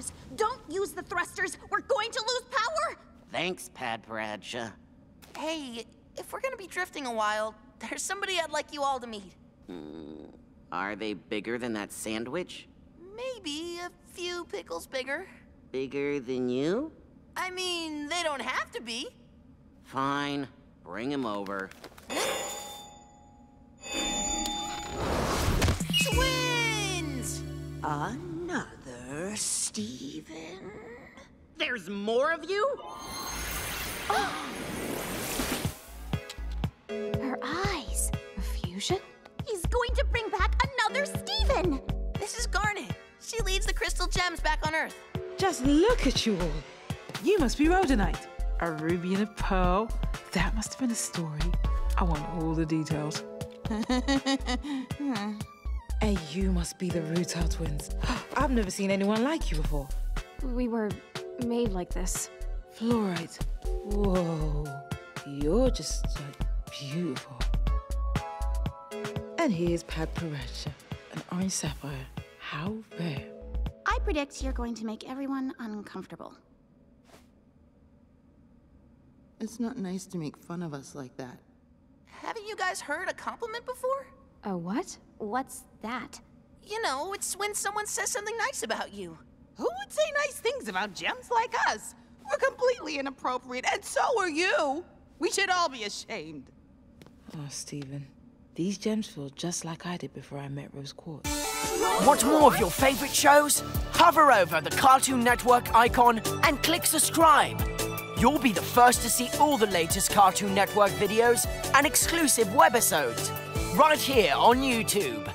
cars. Don't use the thrusters. We're going to lose power. Thanks, Pad Padparadscha. Hey, if we're gonna be drifting a while, there's somebody I'd like you all to meet. Hmm, are they bigger than that sandwich? Maybe a few pickles bigger. Bigger than you? I mean, they don't have to be. Fine. Bring him over. Twins! Another Steven. There's more of you? Her eyes. A fusion? He's going to bring back another Steven. This is Garnet. She leads the crystal gems back on Earth. Just look at you all. You must be Rhodonite. A ruby and a pearl. That must have been a story. I want all the details. and you must be the Rutile twins. I've never seen anyone like you before. We were made like this. Fluorite. Whoa. You're just like beautiful. And here's Padparadscha, an orange sapphire. How rare. I predict you're going to make everyone uncomfortable. It's not nice to make fun of us like that. Haven't you guys heard a compliment before? A what? What's that? You know, it's when someone says something nice about you. Who would say nice things about gems like us? We're completely inappropriate, and so are you. We should all be ashamed. Oh, Steven. These gems feel just like I did before I met Rose Quartz. Want more of your favorite shows? Hover over the Cartoon Network icon and click subscribe. You'll be the first to see all the latest Cartoon Network videos and exclusive webisodes right here on YouTube.